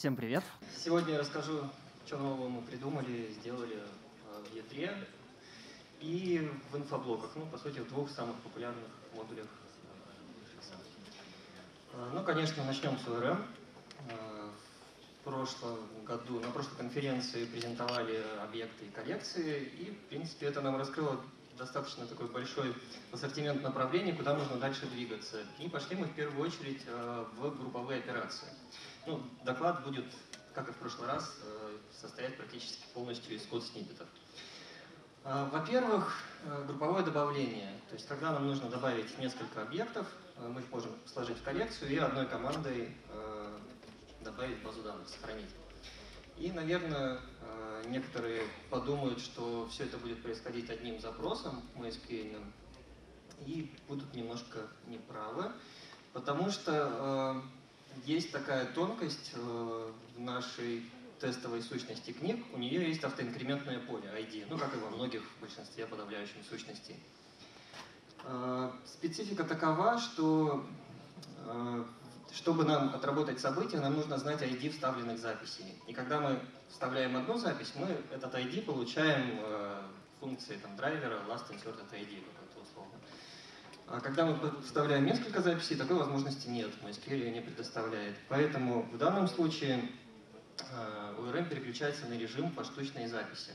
Всем привет. Сегодня я расскажу, что нового мы придумали, сделали э, в E3 и в инфоблоках, ну, по сути, в двух самых популярных модулях. Э, Ну, конечно, начнем с ORM. Э, В прошлом году, на прошлой конференции презентовали объекты и коллекции, и, в принципе, это нам раскрыло достаточно такой большой ассортимент направлений, куда нужно дальше двигаться. И пошли мы в первую очередь э, в групповые операции. Ну, доклад будет, как и в прошлый раз, э, состоять практически полностью из код-сниппетов. Э, Во-первых, групповое добавление. То есть, когда нам нужно добавить несколько объектов, мы их можем сложить в коллекцию и одной командой добавить базу данных, сохранить. И, наверное, э, некоторые подумают, что все это будет происходить одним запросом MySQL, и будут немножко неправы, потому что э, есть такая тонкость э, в нашей тестовой сущности книг, у нее есть автоинкрементное поле ID, ну как и во многих, в большинстве подавляющих сущностей. Специфика такова, что чтобы нам отработать событие, нам нужно знать ID вставленных записей. И когда мы вставляем одну запись, мы этот ID получаем э, функции там, драйвера last inserted ID какой-то условно. А когда мы вставляем несколько записей, такой возможности нет, MySQL ее не предоставляет. Поэтому в данном случае э, ORM переключается на режим поштучной записи.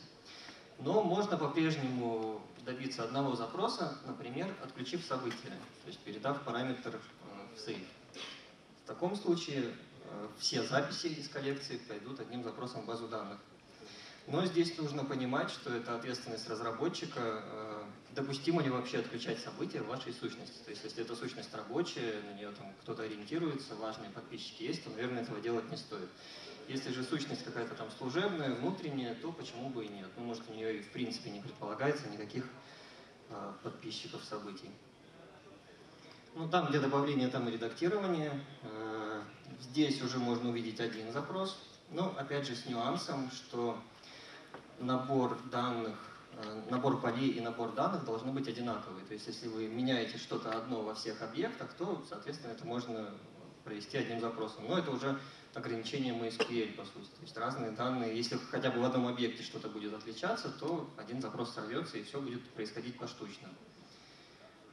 Но можно по-прежнему добиться одного запроса, например, отключив событие, то есть передав параметр э, в сейф. В таком случае э, все записи из коллекции пойдут одним запросом в базу данных. Но здесь нужно понимать, что это ответственность разработчика, э, допустимо ли вообще отключать события в вашей сущности. То есть если эта сущность рабочая, на нее там кто-то ориентируется, важные подписчики есть, то, наверное, этого делать не стоит. Если же сущность какая-то там служебная, внутренняя, то почему бы и нет? Ну, может, у нее и в принципе не предполагается никаких э, подписчиков событий. Ну, там, где добавление, там и редактирование. Э, Здесь уже можно увидеть один запрос. Но, опять же, с нюансом, что набор данных, э, набор полей и набор данных должны быть одинаковые. То есть, если вы меняете что-то одно во всех объектах, то, соответственно, это можно провести одним запросом. Но это уже ограничение MySQL, по сути. То есть разные данные, если хотя бы в одном объекте что-то будет отличаться, то один запрос сорвется и все будет происходить поштучно. Э,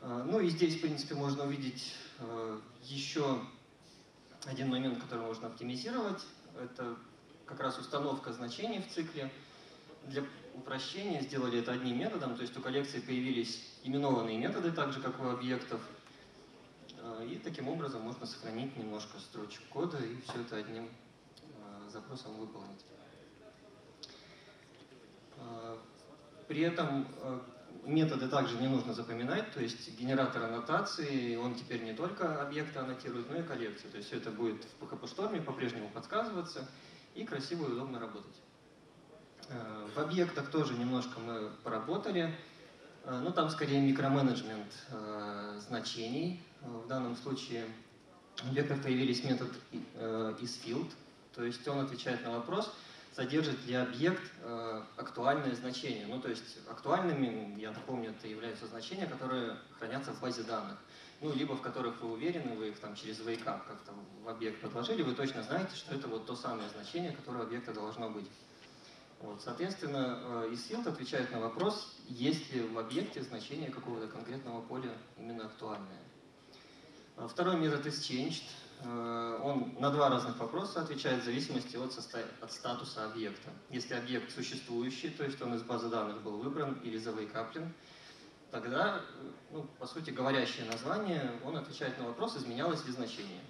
Ну и здесь, в принципе, можно увидеть э, еще один момент, который можно оптимизировать. Это как раз установка значений в цикле. Для упрощения сделали это одним методом, то есть у коллекции появились именованные методы, так же как у объектов. Э, И таким образом можно сохранить немножко строчек кода и все это одним запросом выполнить. При этом методы также не нужно запоминать, то есть генератор аннотации, он теперь не только объекты аннотирует, но и коллекции. То есть все это будет в PHP Storm по-прежнему подсказываться и красиво и удобно работать. Э, В объектах тоже немножко мы поработали, Э, но там скорее микроменеджмент э, значений. В данном случае в объектах появились метод isField, то есть он отвечает на вопрос, содержит ли объект э, актуальное значение. Ну, то есть актуальными, я напомню, это являются значения, которые хранятся в базе данных. Ну, либо в которых вы уверены, вы их там через wake-up как-то в объект подложили, вы точно знаете, что это вот то самое значение, которое объекта должно быть. Вот, соответственно, э, isField отвечает на вопрос, есть ли в объекте значение какого-то конкретного поля именно актуальное. А Второй метод isChanged. Э, Он на два разных вопроса отвечает в зависимости от, от статуса объекта. Если объект существующий, то есть он из базы данных был выбран или завейкаплен, тогда, э, ну, по сути, говорящее название, он отвечает на вопрос, изменялось ли значение.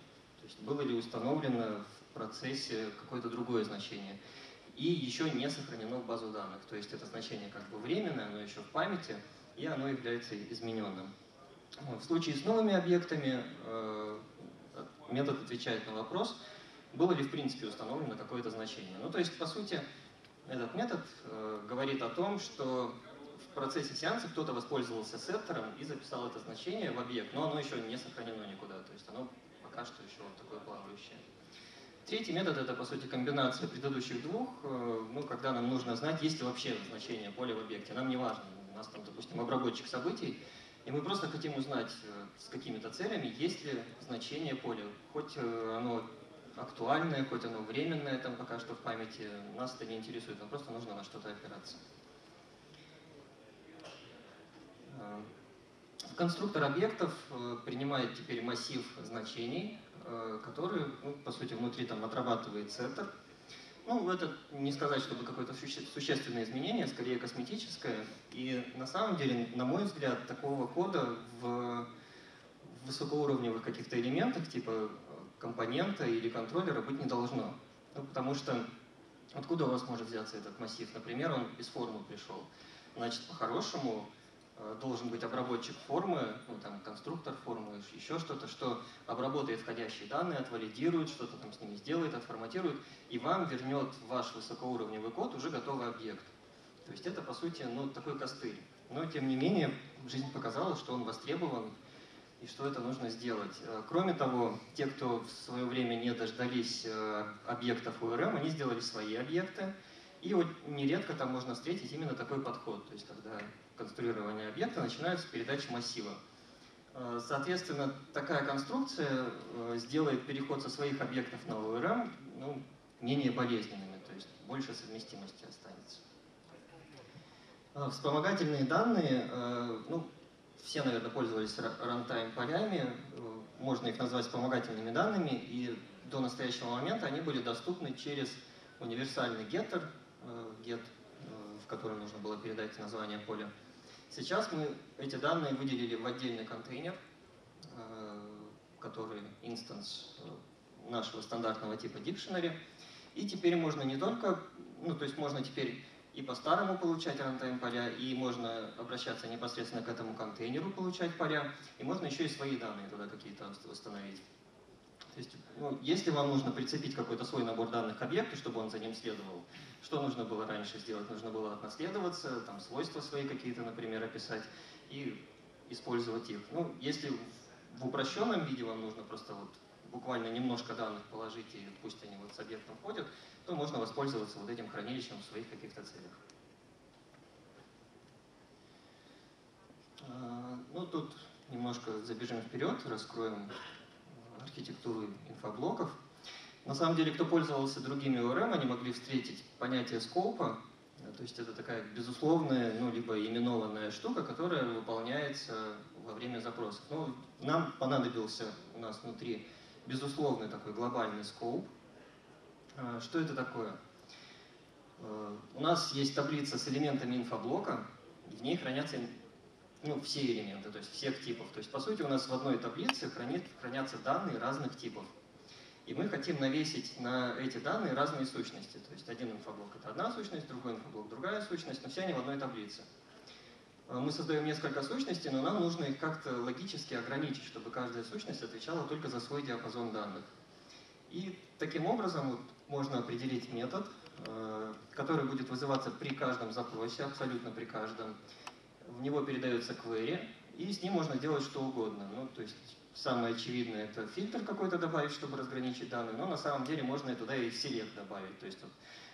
То есть было ли установлено в процессе какое-то другое значение. И еще не сохранено в базу данных. То есть это значение как бы временное, оно еще в памяти, и оно является измененным. В случае с новыми объектами э, метод отвечает на вопрос, было ли в принципе установлено какое-то значение. Ну то есть, по сути, этот метод э, говорит о том, что в процессе сеанса кто-то воспользовался сеттером и записал это значение в объект, но оно еще не сохранено никуда, то есть оно пока что еще вот такое плавающее. Третий метод это, по сути, комбинация предыдущих двух, э, ну, когда нам нужно знать, есть ли вообще значение поля в объекте. Нам не важно, у нас там, допустим, обработчик событий, и мы просто хотим узнать э, с какими-то целями, есть ли значение поля, хоть э, оно актуальное, хоть оно временное там пока что в памяти, нас это не интересует, нам просто нужно на что-то опираться. Э, конструктор объектов принимает теперь массив значений, который, ну, по сути, внутри там отрабатывает сеттер. Ну, это не сказать, чтобы какое-то суще существенное изменение, скорее косметическое. И на самом деле, на мой взгляд, такого кода в высокоуровневых каких-то элементах, типа компонента или контроллера, быть не должно. Ну, потому что откуда у вас может взяться этот массив? Например, он из формы пришел. Значит, по-хорошему, Э, должен быть обработчик формы, ну, там, конструктор формы, еще что-то, что обработает входящие данные, отвалидирует, что-то там с ними сделает, отформатирует, и вам вернет ваш высокоуровневый код уже готовый объект. То есть это, по сути, ну, такой костыль. Но, тем не менее, жизнь показала, что он востребован, и что это нужно сделать. Э, кроме того, те, кто в свое время не дождались э, объектов URM, они сделали свои объекты, и вот нередко там можно встретить именно такой подход, то есть когда конструирования объекта начинаются с передачи массива. Э, соответственно, такая конструкция э, сделает переход со своих объектов на ORM ну, менее болезненными, то есть больше совместимости останется. Э, вспомогательные данные, ну, все, наверное, пользовались рантайм полями, можно их назвать вспомогательными данными, и до настоящего момента они были доступны через универсальный getter, get, в который нужно было передать название поля, Сейчас мы эти данные выделили в отдельный контейнер, э, который инстанс э, нашего стандартного типа dictionary. И теперь можно не только, ну то есть можно теперь и по-старому получать runtime поля, и можно обращаться непосредственно к этому контейнеру, получать поля, и можно еще и свои данные туда какие-то восстановить. То есть, ну, если вам нужно прицепить какой-то свой набор данных к объекту, чтобы он за ним следовал, что нужно было раньше сделать? Нужно было отнаследоваться, там свойства свои какие-то, например, описать и использовать их. Ну, если в упрощенном виде вам нужно просто вот буквально немножко данных положить, и пусть они вот с объектом ходят, то можно воспользоваться вот этим хранилищем в своих каких-то целях. А, ну, тут немножко забежим вперед, раскроем архитектуру инфоблоков. На самом деле, кто пользовался другими ORM, они могли встретить понятие скопа, то есть это такая безусловная, ну, либо именованная штука, которая выполняется во время запросов. Ну, нам понадобился у нас внутри безусловный такой глобальный scope. А, что это такое? А, у нас есть таблица с элементами инфоблока, в ней хранятся ну, все элементы, то есть всех типов. То есть, по сути, у нас в одной таблице хранит, хранятся данные разных типов. И мы хотим навесить на эти данные разные сущности. То есть один инфоблок — это одна сущность, другой инфоблок — другая сущность, но все они в одной таблице. А, мы создаем несколько сущностей, но нам нужно их как-то логически ограничить, чтобы каждая сущность отвечала только за свой диапазон данных. И таким образом вот, можно определить метод, э, который будет вызываться при каждом запросе, абсолютно при каждом, в него передается query, и с ним можно делать что угодно. Ну, то есть самое очевидное это фильтр какой-то добавить, чтобы разграничить данные, но на самом деле можно и туда и select добавить. То есть вот,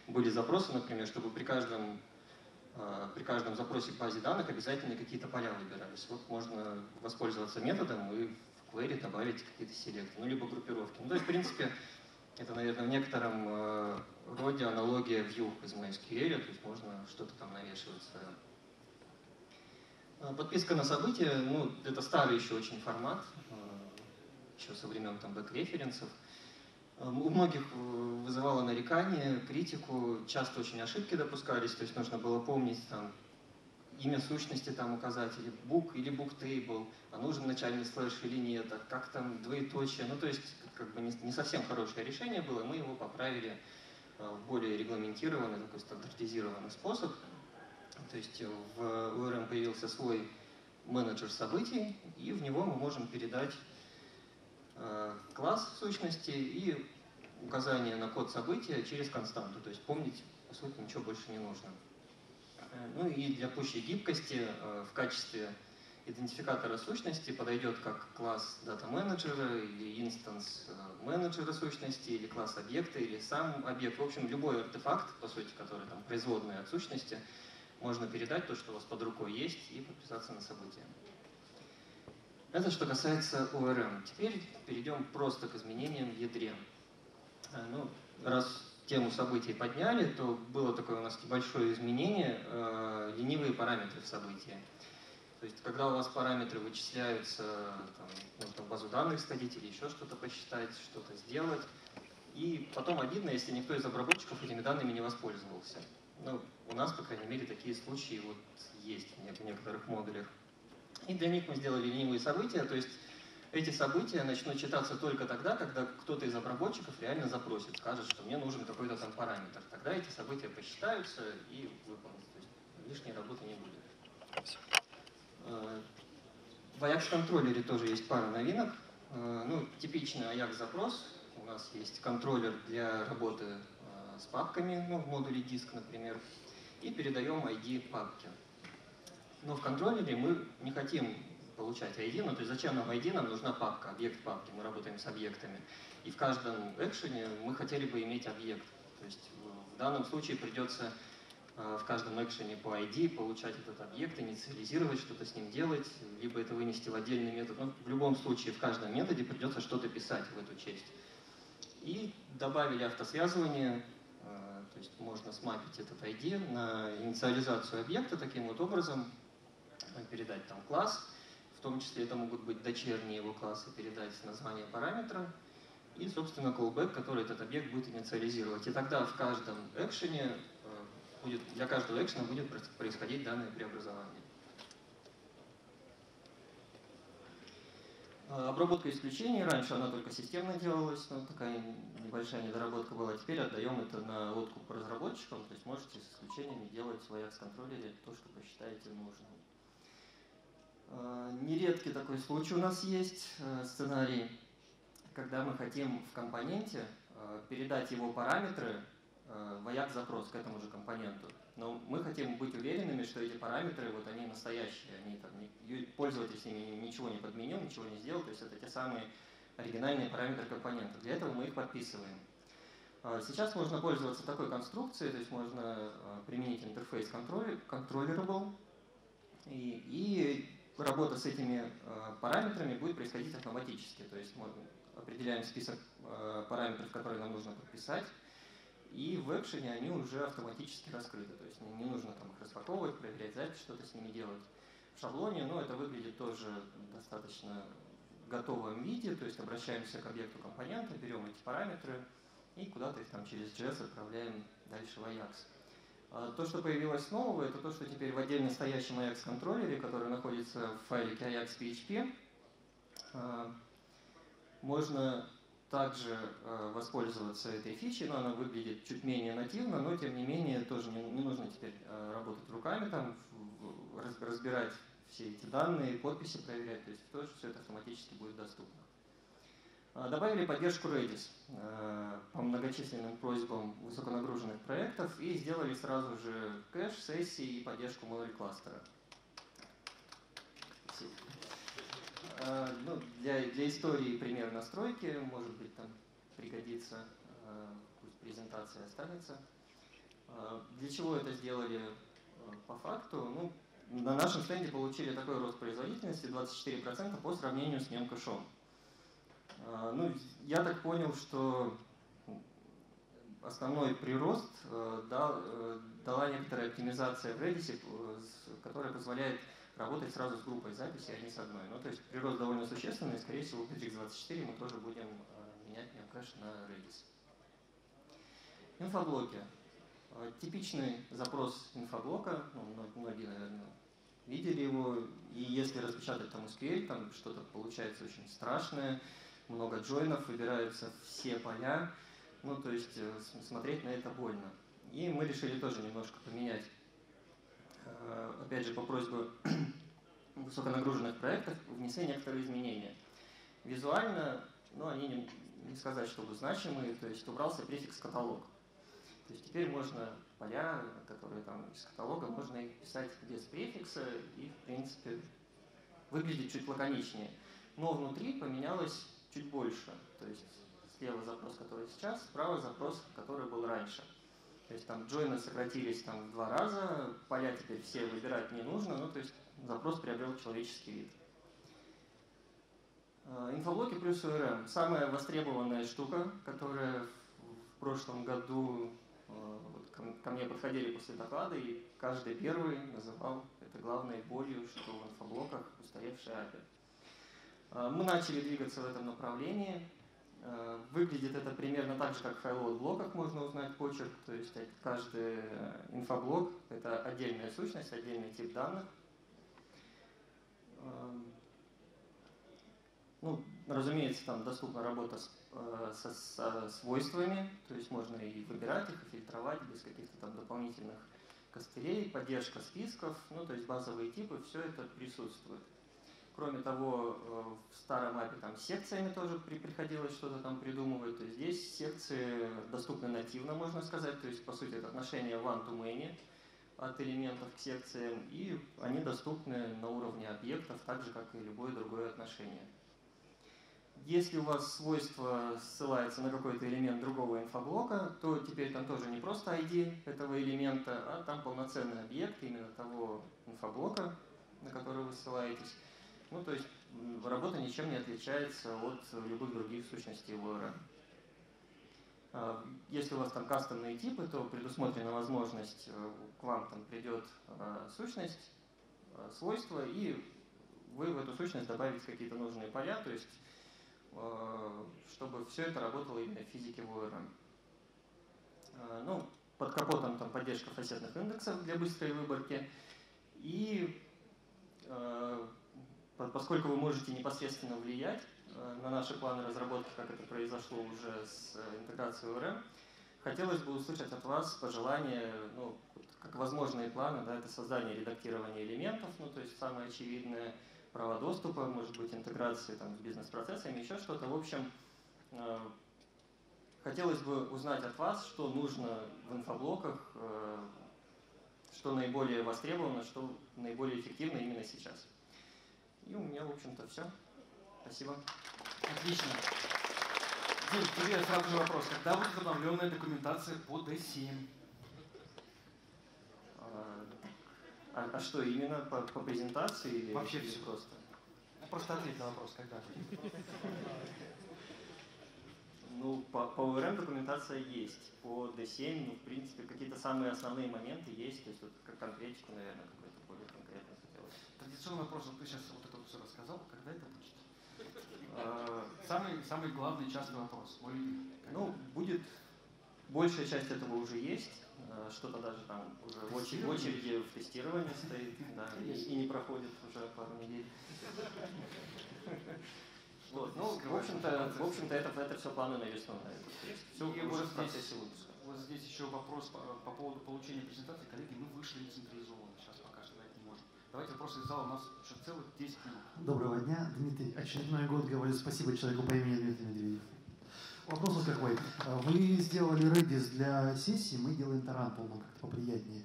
были запросы, например, чтобы при каждом, э, при каждом запросе к базе данных обязательно какие-то поля выбирались. Вот можно воспользоваться методом и в query добавить какие-то селекты, ну либо группировки. Ну, то есть, в принципе, это, наверное, в некотором э, роде аналогия view из MySQL, то есть можно что-то там навешивать подписка на события, ну, это старый еще очень формат, э, еще со времен там бэк-референсов. Э, у многих вызывало нарекание, критику, часто очень ошибки допускались, то есть нужно было помнить там имя сущности там указать, или book, или table, а нужен начальный слэш или нет, а как там двоеточие, ну то есть как бы не, не совсем хорошее решение было, мы его поправили в более регламентированный, такой стандартизированный способ. То есть в ORM появился свой менеджер событий, и в него мы можем передать э, класс сущности и указание на код события через константу. То есть помнить, по сути, ничего больше не нужно. Э, ну и для пущей гибкости э, в качестве идентификатора сущности подойдет как класс дата менеджера или инстанс менеджера сущности, или класс объекта, или сам объект. В общем, любой артефакт, по сути, который там производный от сущности, можно передать то, что у вас под рукой есть, и подписаться на события. Это что касается ORM. Теперь перейдем просто к изменениям в ядре. Э, ну, раз тему событий подняли, то было такое у нас небольшое изменение, э, ленивые параметры в событии. То есть, когда у вас параметры вычисляются, там, нужно в базу данных сходить или еще что-то посчитать, что-то сделать, и потом обидно, если никто из обработчиков этими данными не воспользовался. Ну, у нас, по крайней мере, такие случаи вот есть в некоторых модулях. И для них мы сделали ленивые события, то есть эти события начнут читаться только тогда, когда кто-то из обработчиков реально запросит, скажет, что мне нужен какой-то там параметр. Тогда эти события посчитаются и выполнятся. То есть лишней работы не будет. Э, в Ajax-контроллере тоже есть пара новинок. Э, ну, типичный Ajax-запрос. У нас есть контроллер для работы э, с папками, ну, в модуле диск, например, и передаем ID папки. Но в контроллере мы не хотим получать ID, ну то есть зачем нам ID, нам нужна папка, объект папки, мы работаем с объектами. И в каждом экшене мы хотели бы иметь объект. То есть в данном случае придется э, в каждом экшене по ID получать этот объект, инициализировать, что-то с ним делать, либо это вынести в отдельный метод. Но в любом случае в каждом методе придется что-то писать в эту часть. И добавили автосвязывание, то есть можно смапить этот ID на инициализацию объекта таким вот образом, передать там класс, в том числе это могут быть дочерние его классы, передать название параметра, и, собственно, callback, который этот объект будет инициализировать. И тогда в каждом экшене э, будет, для каждого экшена будет происходить данное преобразование. Э, обработка исключений. Раньше она только системно делалась, но такая небольшая недоработка была. Теперь отдаем это на откуп разработчикам, то есть можете с исключениями делать в Ajax контроллере то, что посчитаете нужным. Э, нередкий такой случай у нас есть, э, сценарий, когда мы хотим в компоненте э, передать его параметры в Ajax запрос к этому же компоненту. Но мы хотим быть уверенными, что эти параметры, вот они настоящие, они там, пользователь с ними ничего не подменил, ничего не сделал, то есть это те самые оригинальные параметры компонента. Для этого мы их подписываем. Сейчас можно пользоваться такой конструкцией, то есть можно применить интерфейс controllable и, и работа с этими э, параметрами будет происходить автоматически. То есть мы определяем список параметров, которые нам нужно подписать, и в экшене они уже автоматически раскрыты. То есть не нужно там их распаковывать, проверять запись, что-то с ними делать. В шаблоне, но ну, это выглядит тоже достаточно в готовом виде, то есть обращаемся к объекту компонента, берем эти параметры и куда-то их там через JS отправляем дальше в Ajax. А то, что появилось нового, это то, что теперь в отдельно стоящем Ajax контроллере, который находится в файлике Ajax.php, а, можно также а, воспользоваться этой фичей, но она выглядит чуть менее нативно, но тем не менее тоже не, не нужно теперь работать руками, там, разбирать все эти данные, подписи проверять, то есть тоже все это автоматически будет доступно. А, добавили поддержку Redis э, по многочисленным просьбам высоконагруженных проектов и сделали сразу же кэш, сессии и поддержку модуль кластера. А, ну, для, для истории пример настройки, может быть, там пригодится, э, пусть презентация останется. А, для чего это сделали по факту? Ну, на нашем стенде получили такой рост производительности 24% по сравнению с мемкэшом. А, ну, я так понял, что основной прирост э, дала некоторая оптимизация в Redis, э, которая позволяет работать сразу с группой записи, а не с одной. Ну, то есть прирост довольно существенный, и, скорее всего, в Bittrex24 мы тоже будем менять мемкэш на Redis. Инфоблоки. Типичный запрос инфоблока, ну, многие, наверное, видели его, и если распечатать там SQL, там что-то получается очень страшное, много джойнов, выбираются все поля, ну, то есть э, смотреть на это больно. И мы решили тоже немножко поменять, э, опять же, по просьбе высоконагруженных проектов, внесли некоторые изменения. Визуально, ну, они не, не сказать, чтобы значимые, то есть убрался префикс каталог. То есть теперь можно поля, которые там из каталога, можно их писать без префикса и, в принципе, выглядит чуть лаконичнее. Но внутри поменялось чуть больше. То есть слева запрос, который сейчас, справа запрос, который был раньше. То есть там джойны сократились там в два раза, поля теперь все выбирать не нужно, ну то есть запрос приобрел человеческий вид. А, инфоблоки плюс URM. Самая востребованная штука, которая в прошлом году э, вот ко, мне подходили после доклада, и каждый первый называл это главной болью, что в инфоблоках устаревший API. Э, мы начали двигаться в этом направлении. Э, выглядит это примерно так же, как в файловых блоках можно узнать почерк, то есть каждый инфоблок – это отдельная сущность, отдельный тип данных. Ну, разумеется, там доступна работа с, э, со, со свойствами, то есть можно и выбирать их, и фильтровать без каких-то там дополнительных костылей, поддержка списков, ну, то есть базовые типы, все это присутствует. Кроме того, э, в старом API там секциями тоже при, приходилось что-то там придумывать, то есть здесь секции доступны нативно, можно сказать, то есть, по сути, это отношение one-to-many от элементов к секциям, и они доступны на уровне объектов, так же, как и любое другое отношение. Если у вас свойство ссылается на какой-то элемент другого инфоблока, то теперь там тоже не просто ID этого элемента, а там полноценный объект именно того инфоблока, на который вы ссылаетесь. Ну, то есть работа ничем не отличается от любых других сущностей ORM. А, если у вас там кастомные типы, то предусмотрена возможность, э, к вам там придет а, сущность, а, свойства, и вы в эту сущность добавите какие-то нужные поля, то есть Э, чтобы все это работало именно в физике. Э, ну, под капотом там поддержка фасетных индексов для быстрой выборки. И э, поскольку вы можете непосредственно влиять на наши планы разработки, как это произошло уже с интеграцией ORM, хотелось бы услышать от вас пожелания, ну, как возможные планы, да, это создание редактирования элементов, ну, то есть самое очевидное – права доступа, может быть, интеграции там, с бизнес-процессами, еще что-то. В общем, э, хотелось бы узнать от вас, что нужно в инфоблоках, э, что наиболее востребовано, что наиболее эффективно именно сейчас. И у меня, в общем-то, все. Спасибо. Отлично. Дим, тебе сразу же вопрос. Когда будет обновленная документация по D7? А, а что, именно по, по презентации или, Вообще все. просто? Я просто ответь на вопрос, когда Ну, по, по ORM документация есть. По D7, ну, в принципе, какие-то самые основные моменты есть. То есть, вот, как конкретику, наверное, какой-то более конкретно хотелось. Традиционный вопрос, вот ты сейчас вот это все рассказал, когда это будет? А, самый, самый главный частый вопрос, мой любимый. Ну, будет Большая часть этого уже есть, э, что-то даже там уже в очереди, в очереди в тестировании стоит, да, и, и не проходит уже пару недель. Вот, ну, в общем-то, в общем-то, это, это все планы на весну. Да, это все и уже в процессе здесь, выпуска. Вот здесь еще вопрос по, по поводу получения презентации. Коллеги, мы вышли централизованно, сейчас пока что дать не можем. Давайте вопросы из зала, у нас еще целых 10 минут. Доброго дня, Дмитрий. Очередной год говорю спасибо человеку по имени Дмитрий Медведев. Вопрос вот какой. Вы сделали Redis для сессии, мы делаем Tarantul, нам как-то поприятнее.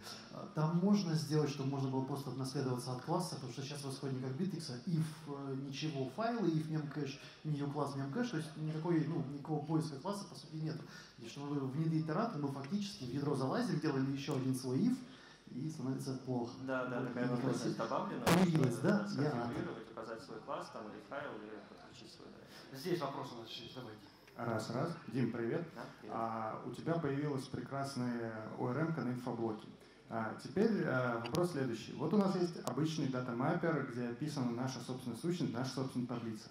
Там можно сделать, чтобы можно было просто наследоваться от класса, потому что сейчас в исходниках Bittrex if э, ничего файлы, if memcache, new класс memcache, то есть никакой, ну, никакого поиска класса по сути нет. И чтобы внедрить Tarantul, мы фактически в ядро залазим, делали еще один свой if, и становится плохо. Да, да, такая возможность добавлена. Появилась, да? Я указать свой класс, там, или файл, или подключить свой. Здесь вопрос у нас есть, давайте. Раз, раз. Дим, привет. Да, привет. А, у тебя появилась прекрасная ORM на инфоблоке. А, теперь а, вопрос следующий. Вот у нас есть обычный датамаппер, где описана наша собственная сущность, наша собственная таблица.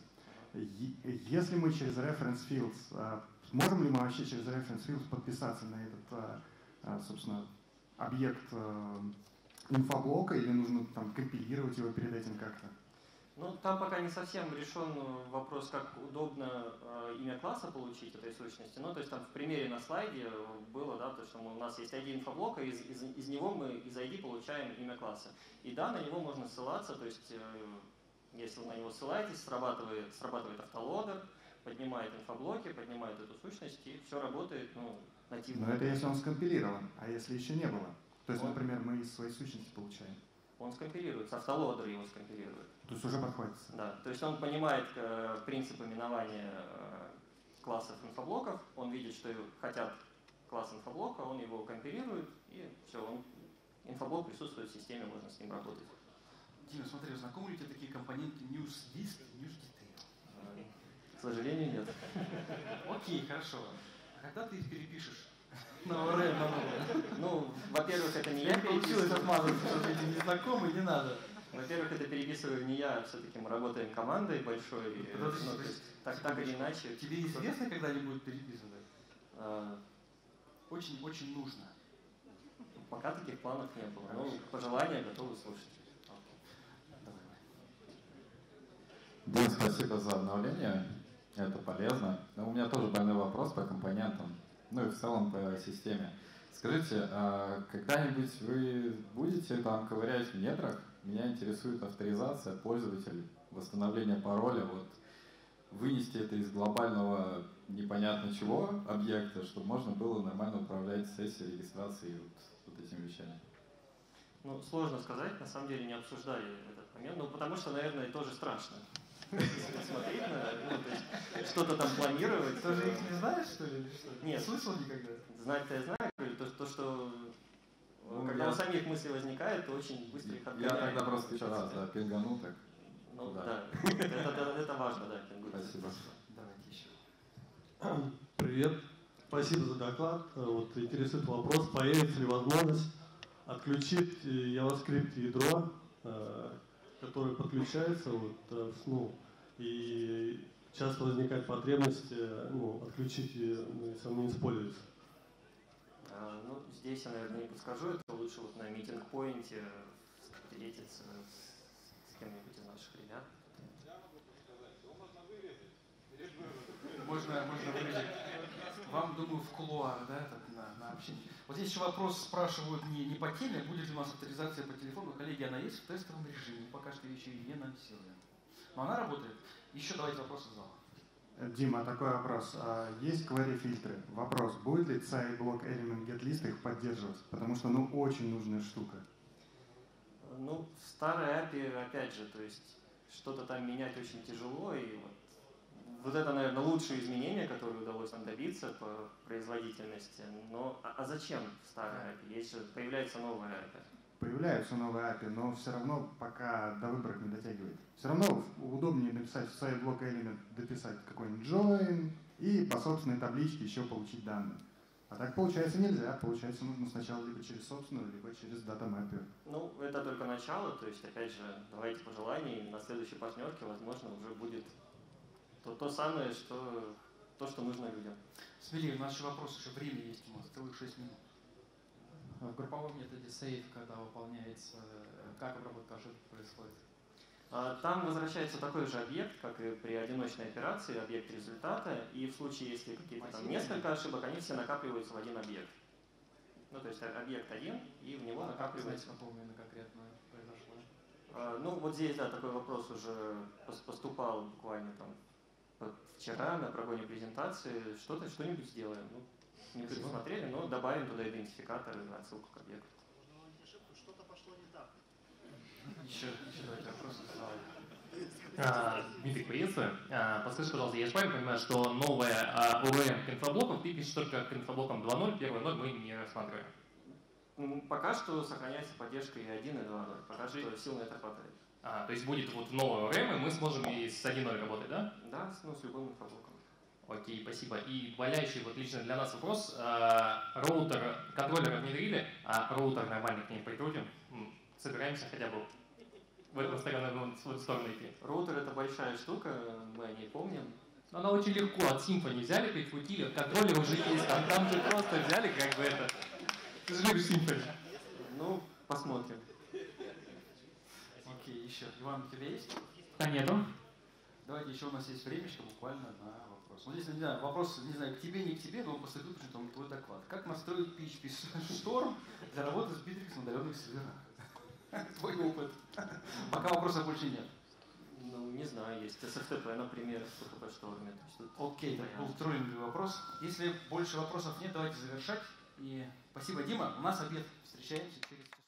Е- если мы через reference fields, а, можем ли мы вообще через reference fields подписаться на этот, а, а, собственно, объект а, инфоблока или нужно там компилировать его перед этим как-то? Ну, там пока не совсем решен вопрос, как удобно э, имя класса получить этой сущности. Ну, то есть там в примере на слайде было, да, то, что мы, у нас есть один инфоблок, и из, из, из него мы из ID получаем имя класса. И да, на него можно ссылаться, то есть э, если вы на него ссылаетесь, срабатывает, срабатывает автолодер, поднимает инфоблоки, поднимает эту сущность, и все работает ну, нативно. Но это если он скомпилирован, а если еще не было? То есть, Он- например, мы из своей сущности получаем. Он скомпилируется, автолодер его скомпилирует. То есть уже подходится. Да, то есть он понимает э, принцип именования э, классов инфоблоков, он видит, что хотят класс инфоблока, он его компилирует, и все, он, инфоблок присутствует в системе, можно с ним работать. Дима, смотри, знакомы ли тебе такие компоненты news list, news detail? Э, К сожалению, нет. Окей, хорошо. Когда ты их перепишешь? На ОРМ, на новое. Ну, во-первых, это не я Не получилось переписываю. отмазаться, что эти незнакомые, не надо. Во-первых, это переписываю не я, все-таки мы работаем командой большой. и, Подожди, ну, то есть так, так или иначе. Тебе известно, когда они будут переписаны? а, Очень-очень нужно. пока таких планов не было. Ну, пожелания готовы слушать. Давай. Дим, спасибо за обновление. Это полезно. Но у меня тоже больной вопрос по компонентам, ну и в целом по системе. Скажите, а когда-нибудь вы будете там ковырять в недрах? Меня интересует авторизация пользователя, восстановление пароля, вот вынести это из глобального непонятно чего объекта, чтобы можно было нормально управлять сессией регистрацией вот, вот этими вещами. Ну, сложно сказать, на самом деле не обсуждали этот момент, ну, потому что, наверное, тоже страшно. Смотреть на, ну, то есть что-то там планировать. Ты же их не знаешь, что ли, или что? Нет. Не слышал никогда? Знать-то я знаю, говорю, то, то что э, Ну, когда я- у самих мысли возникает, то очень быстро их Я отгоняем. тогда просто еще раз да, пингану так. Ну, Да. да, это, это- это важно, да, пингуть. Спасибо. Давайте еще. Привет. Спасибо за доклад. Э, Вот интересует вопрос, появится ли возможность отключить э, JavaScript ядро, э, которое подключается вот, э, в SNU, и часто возникает потребность э, ну, отключить, ее, ну, если он не используется. А, Ну, здесь я, наверное, не подскажу, это лучше вот на митинг-поинте встретиться с, с кем-нибудь из наших ребят. Можно, можно вырезать. Вам, думаю, в кулуар, да, так, на, на общение. Вот здесь еще вопрос спрашивают не, не по теме, будет ли у нас авторизация по телефону. Коллеги, она есть в тестовом режиме, пока что ее еще и не анонсируем. Но она работает. Еще давайте вопросы из зала. Э, Дима, такой вопрос. А, Есть query фильтры. Вопрос, будет ли CI блок element get list их поддерживать? Потому что, ну, очень нужная штука. Ну, в старой API, опять же, то есть что-то там менять очень тяжело, и вот, вот это, наверное, лучшие изменения, которые удалось нам добиться по производительности. Но а, а зачем в старой API? Есть же, появляется новая API. Появляются новые API, но все равно пока до выборок не дотягивает. Все равно удобнее написать в CI блок element, дописать какой-нибудь join и по собственной табличке еще получить данные. А так получается нельзя. Получается нужно сначала либо через собственную, либо через датамапер. Ну, это только начало, то есть, опять же, давайте пожелания, и на следующей партнерке, возможно, уже будет то, то самое, что, то, что нужно людям. Смелее, у нас еще вопрос, еще время есть у нас, целых 6 минут. В групповом методе save, когда выполняется, э, как обработка ошибок происходит? А, Там возвращается такой же объект, как и при одиночной операции, объект результата, и в случае, если какие-то там несколько ошибок, они все накапливаются в один объект. Ну, то есть а- объект один, и в него А как накапливается. знать, какого именно конкретно произошло? А, Ну, вот здесь, да, такой вопрос уже пос- поступал буквально там вот вчера на прогоне презентации. Что-то, что-нибудь сделаем. Ну, не предусмотрели, но добавим туда идентификатор и отсылку к объекту. Еще, еще давайте зала. А, Дмитрий, приветствую. А, Подскажи, пожалуйста, я же правильно понимаю, что новая а, ОРМ к инфоблокам ты пишешь только к инфоблокам 2.0, 1.0 мы не рассматриваем. М, Пока что сохраняется поддержка и 1, и 2.0. Пока что сил на это хватает. А, то есть будет вот новая ОРМ, и мы сможем и с 1.0 работать, да? Да, с- ну, с любым инфоблоком. Окей, спасибо. И валяющий вот лично для нас вопрос. А, Роутер, контроллеры внедрили, а роутер нормально к ним прикрутим. Собираемся хотя бы в эту сторону, в эту сторону идти. Роутер это большая штука, мы о ней помним. Но Она очень легко от Symfony взяли, прикрутили, контроллер уже есть, там, там же просто взяли как бы это. Ты же любишь Symfony. Ну, посмотрим. Еще. Иван, у тебя есть? А нету? Давайте еще у нас есть времечко буквально на вопрос. Ну, здесь, не знаю, вопрос, не знаю, к тебе, не к тебе, но он поступил почему-то твой доклад. Как настроить PHP Storm для работы с Bittrex на удаленных серверах? Твой опыт. Пока вопросов больше нет. Ну, не знаю, есть SFTP, например, в есть тут Окей, так был троллинговый вопрос. Если больше вопросов нет, давайте завершать. И спасибо, Дима. У нас обед. Встречаемся через час.